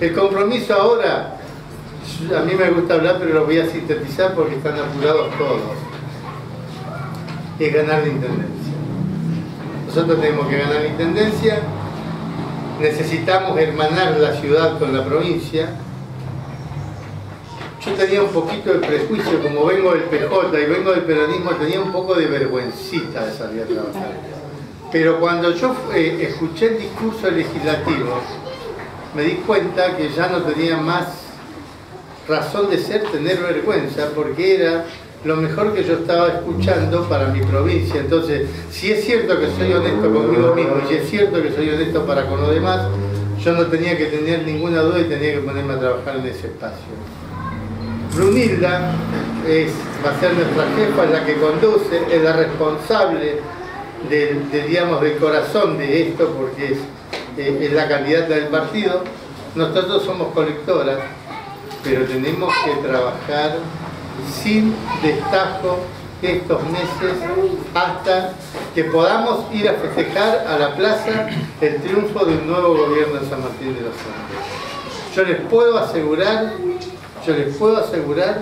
El compromiso ahora, a mí me gusta hablar, pero lo voy a sintetizar porque están apurados todos. Es ganar la intendencia. Nosotros tenemos que ganar la intendencia, necesitamos hermanar la ciudad con la provincia. Yo tenía un poquito de prejuicio, como vengo del PJ y vengo del peronismo, tenía un poco de vergüencita de salir a trabajar. Pero cuando yo eh, escuché el discurso legislativo, me di cuenta que ya no tenía más razón de ser tener vergüenza, porque era lo mejor que yo estaba escuchando para mi provincia. Entonces, si es cierto que soy honesto conmigo mismo y si es cierto que soy honesto para con los demás, yo no tenía que tener ninguna duda y tenía que ponerme a trabajar en ese espacio. Brunilda es, va a ser nuestra jefa, la que conduce, es la responsable del, digamos, del corazón de esto, porque es, eh, es la candidata del partido. Nosotros somos colectoras, pero tenemos que trabajar sin destajo estos meses hasta que podamos ir a festejar a la plaza el triunfo de un nuevo gobierno en San Martín de los Andes. Yo les puedo asegurar, yo les puedo asegurar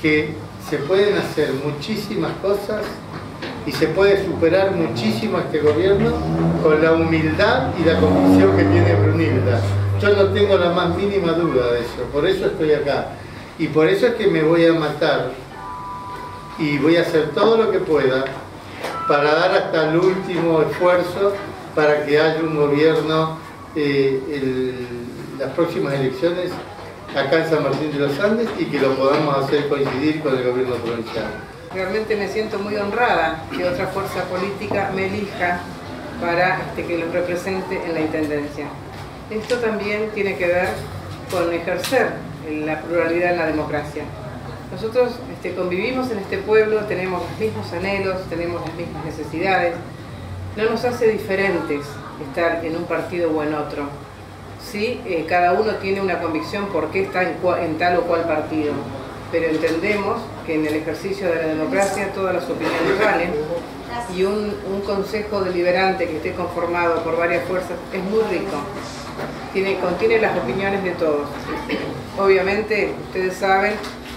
que se pueden hacer muchísimas cosas y se puede superar muchísimo este gobierno con la humildad y la convicción que tiene Brunilda. Yo no tengo la más mínima duda de eso, por eso estoy acá. Y por eso es que me voy a matar y voy a hacer todo lo que pueda para dar hasta el último esfuerzo para que haya un gobierno eh, las próximas elecciones acá en San Martín de los Andes y que lo podamos hacer coincidir con el gobierno provincial. Realmente me siento muy honrada que otra fuerza política me elija para este, que los represente en la Intendencia. Esto también tiene que ver con ejercer la pluralidad en la democracia. Nosotros este, convivimos en este pueblo, tenemos los mismos anhelos, tenemos las mismas necesidades. No nos hace diferentes estar en un partido o en otro. Sí, eh, cada uno tiene una convicción por qué está en, tal o cual partido, pero entendemos que en el ejercicio de la democracia todas las opiniones valen y un, un consejo deliberante que esté conformado por varias fuerzas es muy rico. Tiene, contiene las opiniones de todos. Obviamente, ustedes saben,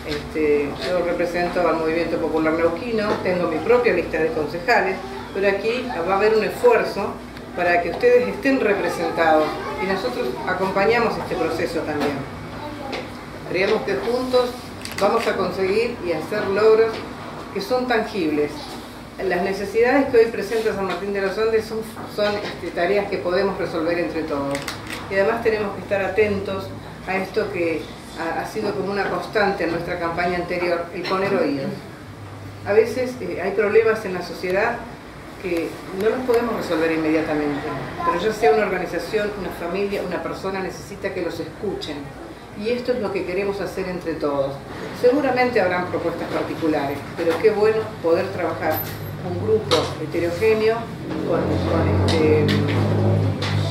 este, yo represento al Movimiento Popular Neuquino, tengo mi propia lista de concejales, pero aquí va a haber un esfuerzo para que ustedes estén representados y nosotros acompañamos este proceso también. Creemos que juntos vamos a conseguir y hacer logros que son tangibles. Las necesidades que hoy presenta San Martín de los Andes son, son este, tareas que podemos resolver entre todos. Y además tenemos que estar atentos a esto que ha, sido como una constante en nuestra campaña anterior, el poner oídos. A veces eh, hay problemas en la sociedad que no los podemos resolver inmediatamente, pero ya sea una organización, una familia, una persona necesita que los escuchen. Y esto es lo que queremos hacer entre todos. Seguramente habrán propuestas particulares, pero qué bueno poder trabajar un grupo heterogéneo con, este,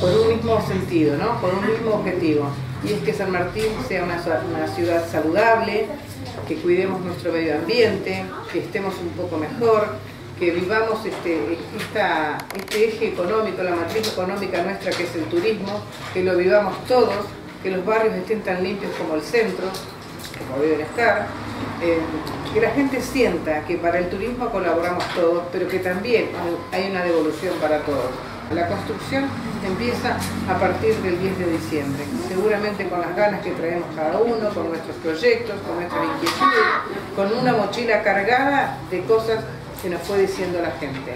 un mismo sentido, ¿no? con un mismo objetivo y es que San Martín sea una, ciudad saludable, que cuidemos nuestro medio ambiente, que estemos un poco mejor, que vivamos este, este eje económico, la matriz económica nuestra que es el turismo, que lo vivamos todos, que los barrios estén tan limpios como el centro, como deben estar, eh, que la gente sienta que para el turismo colaboramos todos, pero que también hay una devolución para todos. La construcción empieza a partir del 10 de diciembre, seguramente con las ganas que traemos cada uno, con nuestros proyectos, con nuestras inquietudes, con una mochila cargada de cosas que nos fue diciendo la gente.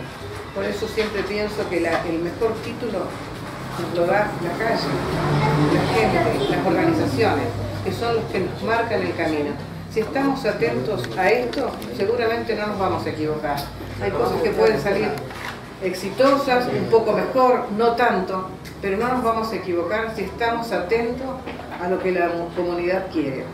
Por eso siempre pienso que el mejor título nos lo da la calle, que son los que nos marcan el camino. Si estamos atentos a esto, seguramente no nos vamos a equivocar. Hay cosas que pueden salir exitosas, un poco mejor, no tanto, pero no nos vamos a equivocar si estamos atentos a lo que la comunidad quiere.